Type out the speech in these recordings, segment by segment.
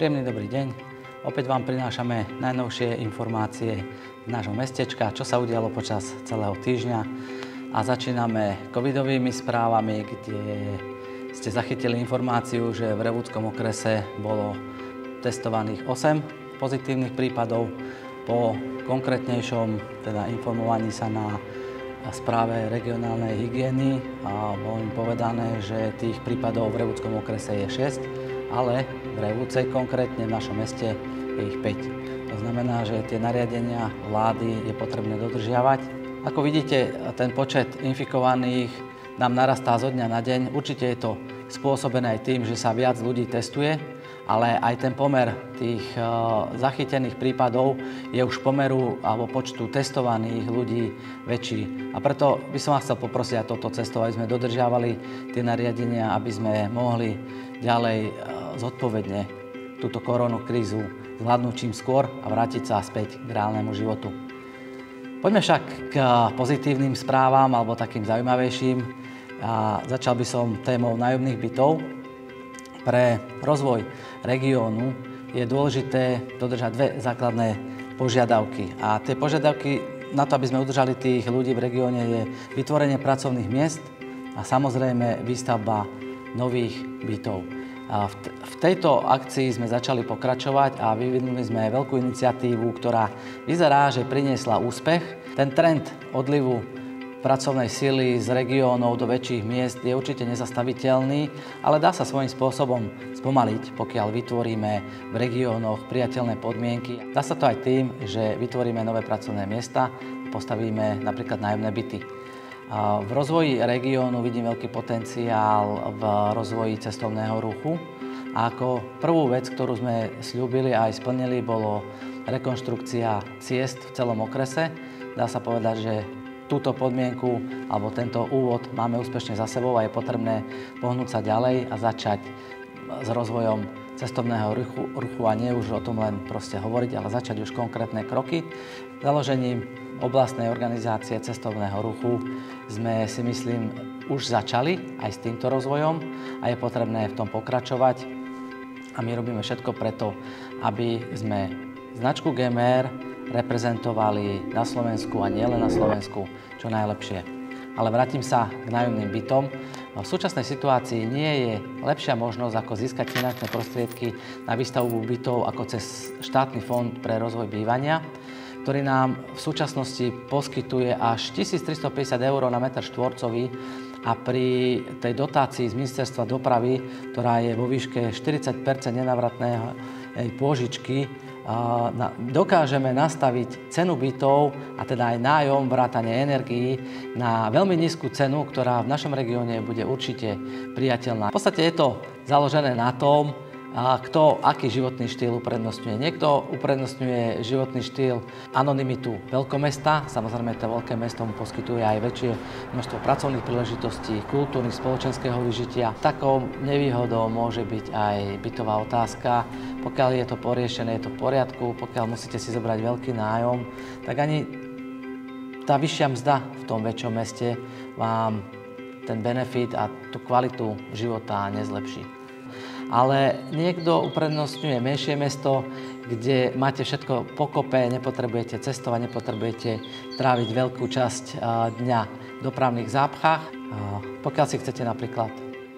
Príjemný dobrý deň. Opäť vám prinášame najnovšie informácie z nášho mestečka, čo sa udialo počas celého týždňa. A začíname covidovými správami, kde ste zachytili informáciu, že v Revúdskom okrese bolo testovaných 8 pozitívnych prípadov. Po konkrétnejšom teda informovaní sa na správe regionálnej hygieny a bolo im povedané, že tých prípadov v Revúdskom okrese je 6 ale v Revúcej konkrétne v našom meste je ich 5. To znamená, že tie nariadenia vlády je potrebné dodržiavať. Ako vidíte, ten počet infikovaných nám narastá zo dňa na deň. Určite je to spôsobené aj tým, že sa viac ľudí testuje, ale aj ten pomer tých e, zachytených prípadov je už pomeru alebo počtu testovaných ľudí väčší. A preto by som vás chcel poprosiť aj toto cestou, aby sme dodržiavali tie nariadenia, aby sme mohli ďalej e, zodpovedne túto koronu krízu zvládnuť čím skôr a vrátiť sa späť k reálnemu životu. Poďme však k pozitívnym správam alebo takým zaujímavejším. A začal by som témou nájomných bytov. Pre rozvoj regiónu je dôležité dodržať dve základné požiadavky. A tie požiadavky na to, aby sme udržali tých ľudí v regióne, je vytvorenie pracovných miest a samozrejme výstavba nových bytov. V tejto akcii sme začali pokračovať a vyvinuli sme veľkú iniciatívu, ktorá vyzerá, že priniesla úspech. Ten trend odlivu pracovnej sily z regiónov do väčších miest je určite nezastaviteľný, ale dá sa svojím spôsobom spomaliť, pokiaľ vytvoríme v regiónoch priateľné podmienky. Dá sa to aj tým, že vytvoríme nové pracovné miesta, postavíme napríklad nájomné byty. V rozvoji regiónu vidím veľký potenciál v rozvoji cestovného ruchu. A ako prvú vec, ktorú sme slúbili a aj splnili, bolo rekonštrukcia ciest v celom okrese. Dá sa povedať, že túto podmienku alebo tento úvod máme úspešne za sebou a je potrebné pohnúť sa ďalej a začať s rozvojom cestovného ruchu, ruchu a nie už o tom len proste hovoriť, ale začať už konkrétne kroky. Založením oblastnej organizácie cestovného ruchu sme si myslím už začali aj s týmto rozvojom a je potrebné v tom pokračovať. A my robíme všetko preto, aby sme značku GMR reprezentovali na Slovensku a nielen na Slovensku čo najlepšie ale vrátim sa k nájomným bytom. V súčasnej situácii nie je lepšia možnosť, ako získať finančné prostriedky na výstavbu bytov ako cez štátny fond pre rozvoj bývania, ktorý nám v súčasnosti poskytuje až 1350 eur na meter štvorcový a pri tej dotácii z ministerstva dopravy, ktorá je vo výške 40% nenavratného pôžičky, dokážeme nastaviť cenu bytov a teda aj nájom, vrátanie energií na veľmi nízku cenu, ktorá v našom regióne bude určite priateľná. V podstate je to založené na tom, kto aký životný štýl uprednostňuje. Niekto uprednostňuje životný štýl anonymitu veľkomesta, samozrejme to veľké mesto mu poskytuje aj väčšie množstvo pracovných príležitostí, kultúrnych, spoločenského vyžitia. Takou nevýhodou môže byť aj bytová otázka. Pokiaľ je to poriešené, je to v poriadku, pokiaľ musíte si zobrať veľký nájom, tak ani tá vyššia mzda v tom väčšom meste vám ten benefit a tú kvalitu života nezlepší ale niekto uprednostňuje menšie mesto, kde máte všetko pokope, nepotrebujete cestovať, nepotrebujete tráviť veľkú časť dňa v dopravných zápchách. Pokiaľ si chcete napríklad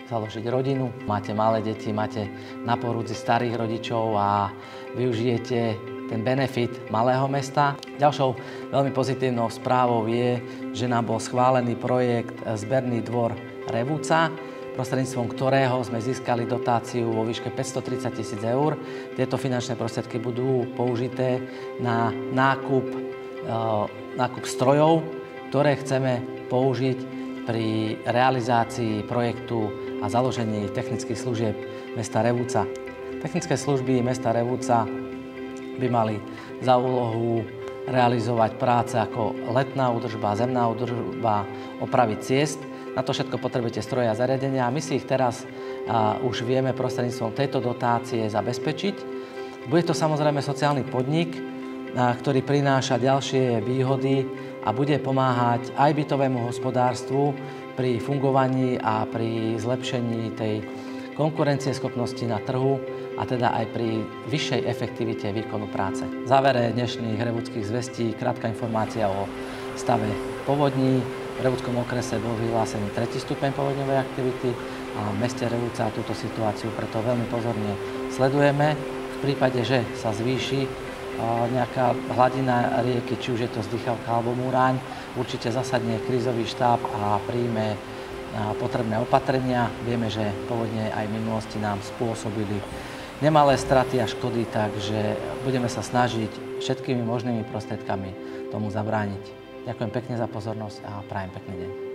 založiť rodinu, máte malé deti, máte na porúdzi starých rodičov a využijete ten benefit malého mesta. Ďalšou veľmi pozitívnou správou je, že nám bol schválený projekt Zberný dvor Revúca, prostredníctvom ktorého sme získali dotáciu vo výške 530 tisíc eur. Tieto finančné prostriedky budú použité na nákup, e, nákup strojov, ktoré chceme použiť pri realizácii projektu a založení technických služieb mesta Revúca. Technické služby mesta Revúca by mali za úlohu realizovať práce ako letná údržba, zemná údržba, opravy ciest, na to všetko potrebujete stroje a zariadenia a my si ich teraz a, už vieme prostredníctvom tejto dotácie zabezpečiť. Bude to samozrejme sociálny podnik, a, ktorý prináša ďalšie výhody a bude pomáhať aj bytovému hospodárstvu pri fungovaní a pri zlepšení tej konkurencieschopnosti na trhu a teda aj pri vyššej efektivite výkonu práce. V závere dnešných revudských zvestí krátka informácia o stave povodní. V Revudskom okrese bol vyhlásený tretí stupeň povodňovej aktivity a v meste Revúca túto situáciu preto veľmi pozorne sledujeme. V prípade, že sa zvýši nejaká hladina rieky, či už je to zdychavka alebo múraň, určite zasadne krízový štáb a príjme potrebné opatrenia. Vieme, že povodne aj v minulosti nám spôsobili nemalé straty a škody, takže budeme sa snažiť všetkými možnými prostriedkami tomu zabrániť. Ďakujem pekne za pozornosť a prajem pekný deň.